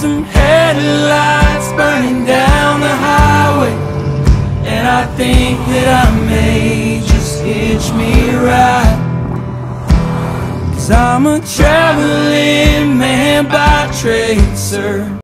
some headlights burning down the highway. And I think that I may just hitch me a ride. Cause I'm a traveling man by trade, sir.